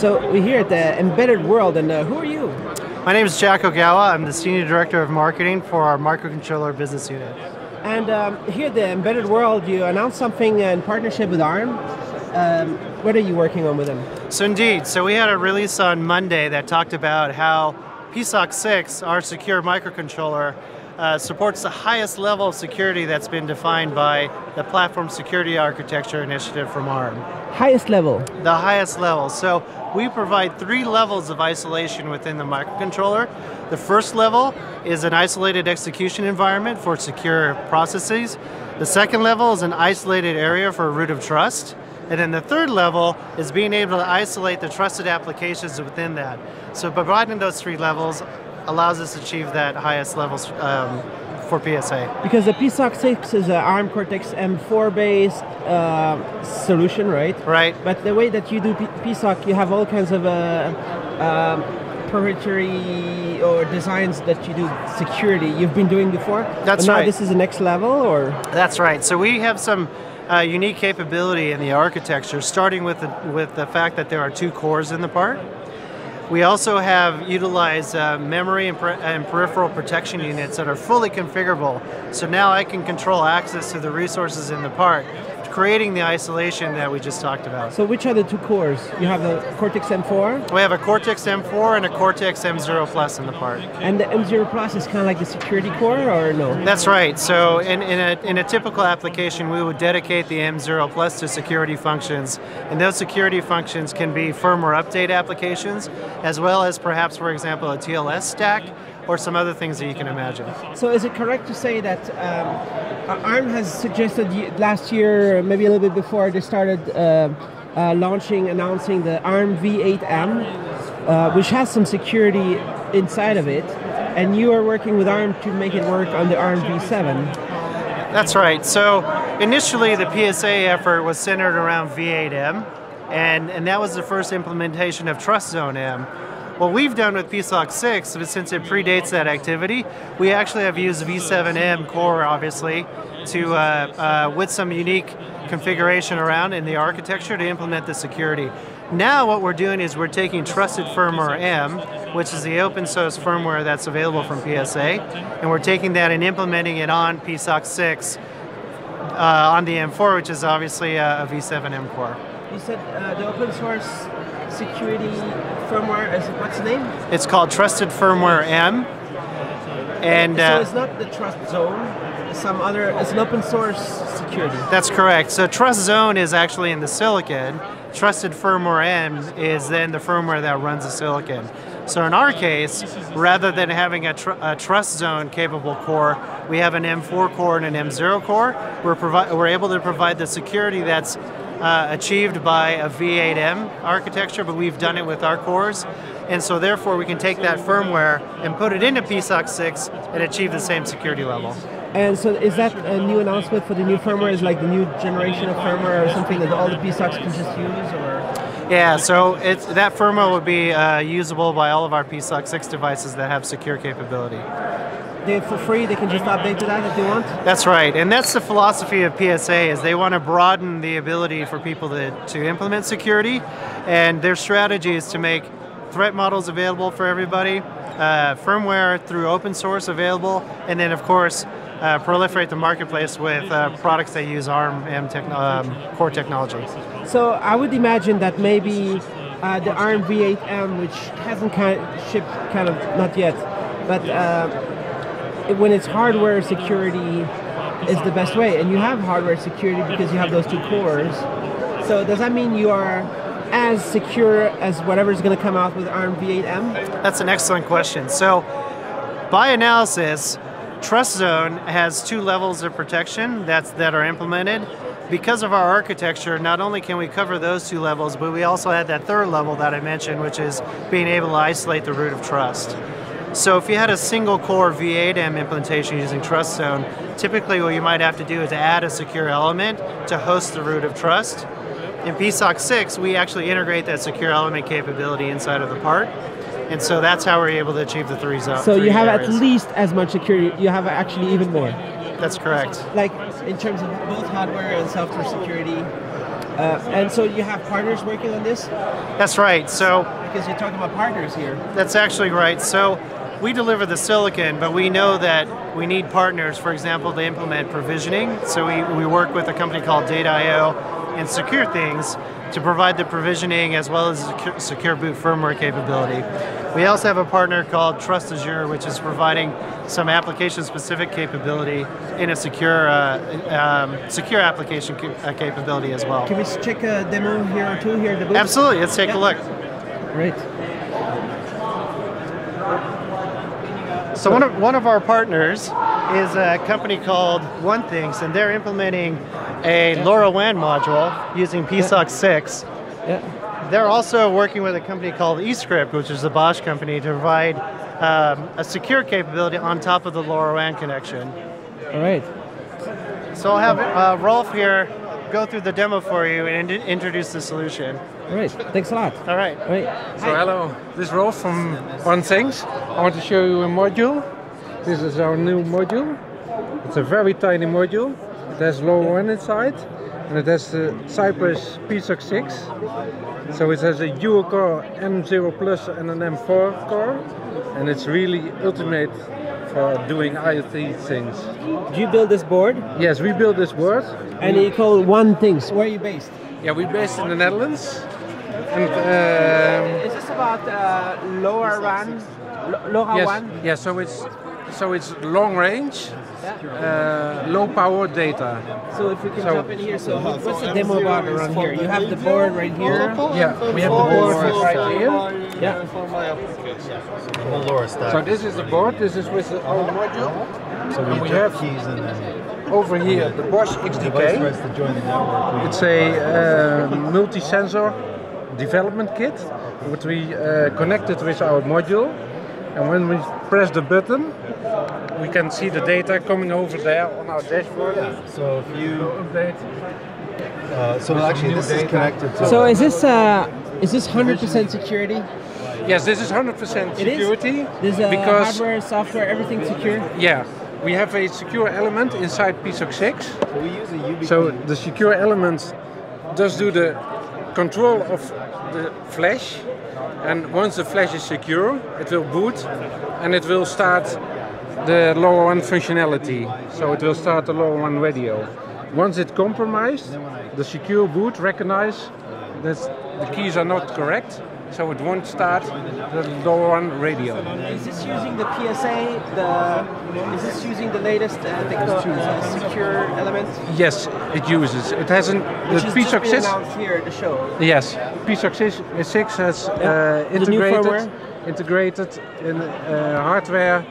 So we're here at the Embedded World, and uh, who are you? My name is Jack Ogawa. I'm the Senior Director of Marketing for our Microcontroller Business Unit. And um, here at the Embedded World, you announced something in partnership with ARM. Um, what are you working on with them? So indeed, so we had a release on Monday that talked about how PSOC 6, our secure microcontroller, uh, supports the highest level of security that's been defined by the Platform Security Architecture Initiative from ARM. Highest level? The highest level. So we provide three levels of isolation within the microcontroller. The first level is an isolated execution environment for secure processes. The second level is an isolated area for root of trust. And then the third level is being able to isolate the trusted applications within that. So providing those three levels allows us to achieve that highest levels um, for PSA. Because the PSOC 6 is an ARM Cortex M4 based uh, solution, right? Right. But the way that you do P- PSOC, you have all kinds of uh, um, proprietary or designs that you do security you've been doing before. That's now right. This is the next level, or That's right. So we have some uh, unique capability in the architecture, starting with the, with the fact that there are two cores in the part. We also have utilized uh, memory and, and peripheral protection units that are fully configurable. So now I can control access to the resources in the part, creating the isolation that we just talked about. so which are the two cores? You have the Cortex M4, We have a Cortex M4 and a Cortex M0 Plus in the part. and the M0 Plus is kind of like the security core, or no? That's right. So in, in, a, in a typical application, we would dedicate the M0 Plus to security functions. And those security functions can be firmware update applications, as well as perhaps, for example, a TLS stack or some other things that you can imagine. So is it correct to say that um, ARM has suggested last year, maybe a little bit before, they started uh, uh, launching, announcing the ARM V8M, uh, which has some security inside of it, and you are working with ARM to make it work on the ARM V7. That's right. So initially, the PSA effort was centered around V8M, and, and that was the first implementation of Trust Zone M. What we've done with PSOC 6, since it predates that activity, we actually have used V7M core, obviously, to uh, uh, with some unique configuration around in the architecture to implement the security. Now, what we're doing is we're taking Trusted Firmware M, which is the open source firmware that's available from PSA, and we're taking that and implementing it on PSOC 6 uh, on the M4, which is obviously a, a V7M core. You said uh, the open source security firmware is what's the name? It's called Trusted Firmware M, and so uh, it's not the Trust Zone. It's some other. It's an open source security. that's correct. So Trust Zone is actually in the silicon. Trusted Firmware M is then the firmware that runs the silicon. So in our case, rather than having a, tr- a Trust Zone capable core, we have an M4 core and an M0 core. We're, we're able to provide the security that's uh, achieved by a V8M architecture, but we've done it with our cores. And so therefore we can take that firmware and put it into PSOC 6 and achieve the same security level. And so, is that a new announcement for the new firmware? Is like the new generation of firmware or something that all the PSOCs can just use, or? Yeah, so it's, that firmware will be uh, usable by all of our PSOC 6 devices that have secure capability. They for free. They can just update to that if they want. That's right, and that's the philosophy of PSA is they want to broaden the ability for people to, to implement security, and their strategy is to make threat models available for everybody, uh, firmware through open source available, and then of course uh, proliferate the marketplace with uh, products that use ARM and techno- um, core technology. So I would imagine that maybe uh, the ARM V8M, which hasn't kind shipped, kind of not yet, but uh, when it's hardware security is the best way, and you have hardware security because you have those two cores. So does that mean you are as secure as whatever's going to come out with ARM V8M? That's an excellent question. So, by analysis, Trust Zone has two levels of protection that's, that are implemented. Because of our architecture, not only can we cover those two levels, but we also had that third level that I mentioned, which is being able to isolate the root of trust. So if you had a single core V8M implementation using Trust Zone, typically what you might have to do is add a secure element to host the root of trust. In PSOC 6, we actually integrate that secure element capability inside of the part. And so that's how we're able to achieve the three zones. So you have at least as much security. You have actually even more. That's correct. Like in terms of both hardware and software security. Uh, and so you have partners working on this That's right. So because you're talking about partners here. That's actually right. So we deliver the silicon, but we know that we need partners, for example, to implement provisioning. So we, we work with a company called Data I/O and Secure Thingz to provide the provisioning as well as secure, secure boot firmware capability. We also have a partner called Trust Azure, which is providing some application-specific capability in a secure, uh, um, secure application ca- uh, capability as well. Can we check a demo here or two here at the booth? Absolutely. Let's take Yeah. a look. Great. So one of one of our partners is a company called Onethinx, and they're implementing a LoRaWAN module using PSOC 6. Yeah. They're also working with a company called escrypt, which is the Bosch company, to provide um, a secure capability on top of the LoRaWAN connection. All right. So I'll have uh, Rolf here go through the demo for you and in- introduce the solution. All right. Thanks a lot. All right. All right. So hello, this is Rolf from Onethinx. I want to show you a module. This is our new module. It's a very tiny module. It has LoRaWAN inside and it has the Cypress PSOC 6. So it has a dual core M0 Plus and an M4 core and it's really ultimate for doing IoT things. Do you build this board? Yes, we build this board. And you call Onethinx. Where are you based? Yeah, we're based in the Netherlands. And um, Is this about uh, LoRaWAN? Lo- LoRaWAN? Yes, yeah, so it's so it's long range, uh, low power data. So if we can So- jump in here, so what's the demo about around here? You have the board right here. Yeah, we have the board right here. Yeah. So this is the board. This is with the our module. So And we we have keys and then over here the Bosch device XDK. rights to join the network. It's a uh, multi-sensor development kit, which we uh, connected with our module. And when we press the button, we can see the data coming over there on our dashboard. So if you, Update. uh, so actually this is connected to. So is this uh, is this 100% security? Yes, this is 100% It is? security There's uh, because hardware, software, everything secure. yeah, we have a secure element inside PSOC 6. So we use a YubiKey. So the secure element does do the control of the flash, and once the flash is secure, it will boot and it will start the LoRaWAN functionality. So it will start the LoRaWAN radio. Once it's compromised, the secure boot recognize that the keys are not correct, so it won't start the LoRaWAN radio. Is this using the PSA? The is this using the latest uh, techno, uh, secure element? Yes, it uses. It hasn't. The Which PSOC been announced here at the show. Yes, PSOC 6, 6 has uh, integrated integrated in uh, hardware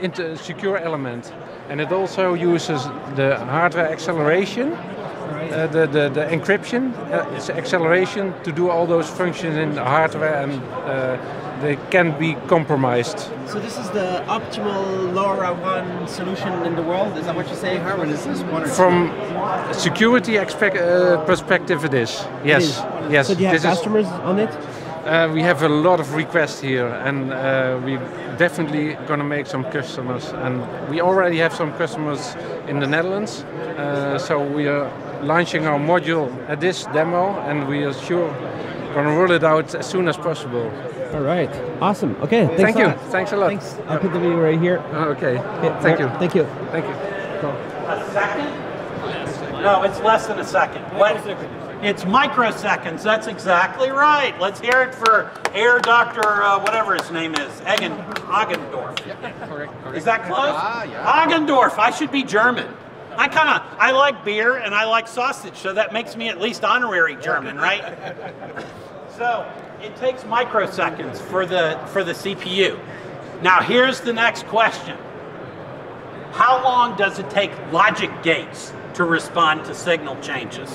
into secure element, and it also uses the hardware acceleration, uh, the, the the encryption, uh, it's acceleration to do all those functions in the hardware, and uh, they can be compromised. So this is the optimal LoRaWAN solution in the world. Is that what you're saying, Harvard? Is this one From a security expect, uh, perspective, it is. Yes, yes. So do you have this is- customers on it? Uh, we have a lot of requests here, and uh, we're definitely going to make some customers. And we already have some customers in the Netherlands, uh, so we are launching our module at this demo, and we are sure going to roll it out as soon as possible. All right. Awesome. Okay. Thanks Thank a you. lot. Thanks a lot. Thanks. I'll put the video right here. Okay. Okay, Thank you. Thank you. Thank you. A second? No, it's less than a second. What? It's microseconds. That's exactly right. Let's hear it for Air Doctor, uh, whatever his name is, Eggen, Agendorf. Is that close? Ah, yeah. Agendorf. I should be German. I kind of I like beer and I like sausage, so that makes me at least honorary German, right? so it takes microseconds for the for the CPU. Now here's the next question. How long does it take logic gates to respond to signal changes?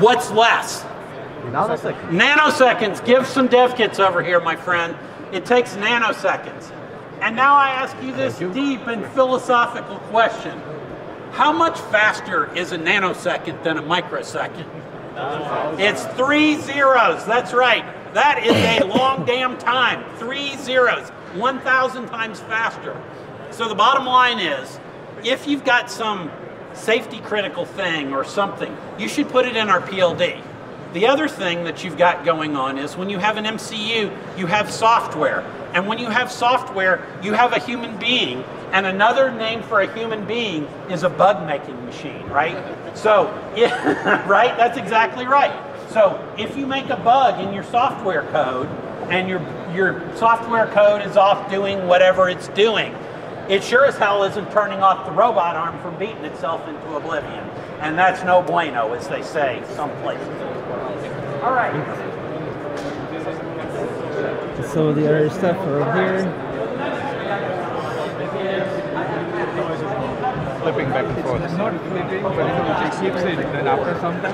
What's less? Nanoseconds. Nanoseconds. Give some dev kits over here, my friend. It takes nanoseconds. And now I ask you this deep and philosophical question. How much faster is a nanosecond than a microsecond? It's three zeros. That's right. That is a long damn time. Three zeros. 1,000 times faster. So the bottom line is if you've got some safety critical thing or something, you should put it in our PLD. The other thing that you've got going on is when you have an MCU, you have software. And when you have software, you have a human being. And another name for a human being is a bug making machine, right? So, yeah, right? That's exactly right. So if you make a bug in your software code and your, your software code is off doing whatever it's doing, it sure as hell isn't turning off the robot arm from beating itself into oblivion. And that's no bueno, as they say some places. All right. Some of the other stuff over here. Flipping back and forth. It's Not flipping, but it keeps it. Then after some time.